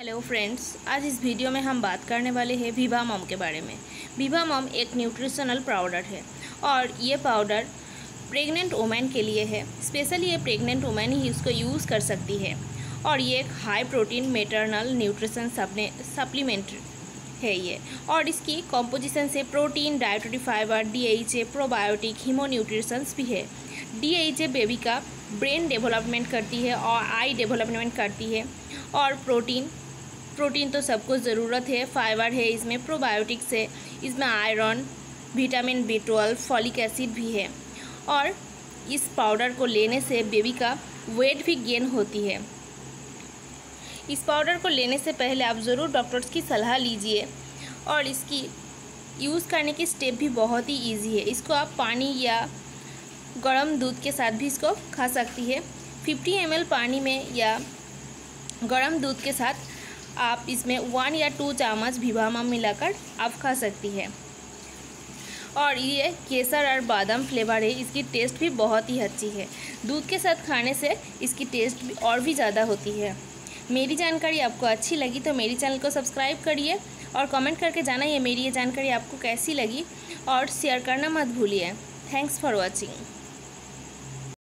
Hello friends आज इस video में हम बात करने वाले हैं विभा मम के बारे में। विभा मम एक न्यूट्रिशनल पाउडर है और ये पाउडर प्रेग्नेंट वुमेन के लिए है। स्पेशली ये प्रेग्नेंट वुमेन ही इसको यूज़ कर सकती है। और ये एक high protein maternal nutrition supplement है ये। और इसकी कॉम्पोजिशन से protein dietary fibre D H A probiotic haemo nutritions भी है। डी एच ए बेबी का ब्रेन डेवलपमेंट करती है और आई डेवलपमेंट करती है। और प्रोटीन प्रोटीन तो सबको ज़रूरत है, फाइबर है, इसमें प्रोबायोटिक्स है, इसमें iron vitamin B twelve folic acid भी है। और इस पाउडर को लेने से बेबी का वेट भी गेन होती है। इस पाउडर को लेने से पहले आप ज़रूर डॉक्टर्स की सलाह लीजिए और इसकी यूज़ करने की स्टेप भी बहुत ही इजी है। इसको आप पानी या गर्म दूध के साथ भी इसको खा सकती है। 50 एम पानी में या गर्म दूध के साथ आप इसमें वन या टू चम्मच भिवामा मिलाकर आप खा सकती है। और ये केसर और बादाम फ्लेवर है, इसकी टेस्ट भी बहुत ही अच्छी है। दूध के साथ खाने से इसकी टेस्ट भी और भी ज़्यादा होती है। मेरी जानकारी आपको अच्छी लगी तो मेरी चैनल को सब्सक्राइब करिए और कमेंट करके जाना ये मेरी ये जानकारी आपको कैसी लगी और शेयर करना मत भूलिए। Thanks for watching